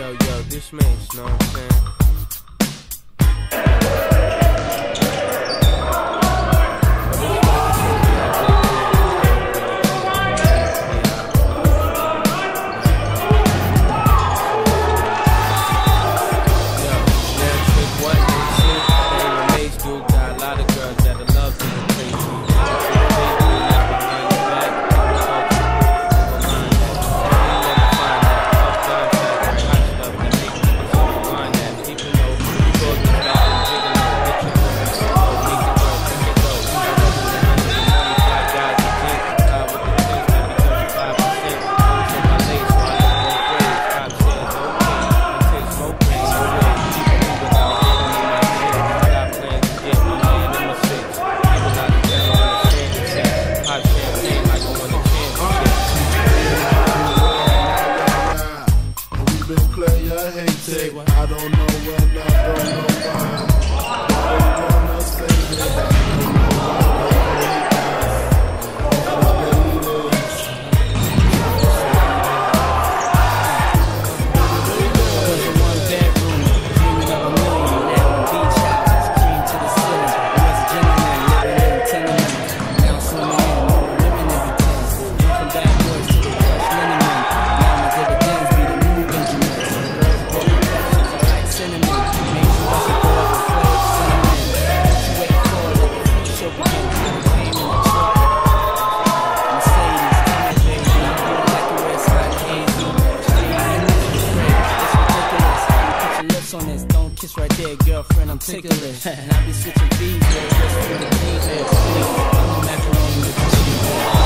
yo, yo, this makes no sense. I don't know when, I don't know why. They wanna say. Girlfriend. I'm ticklish. and I be switching beats, just to the. I'm a macaroni with cheese.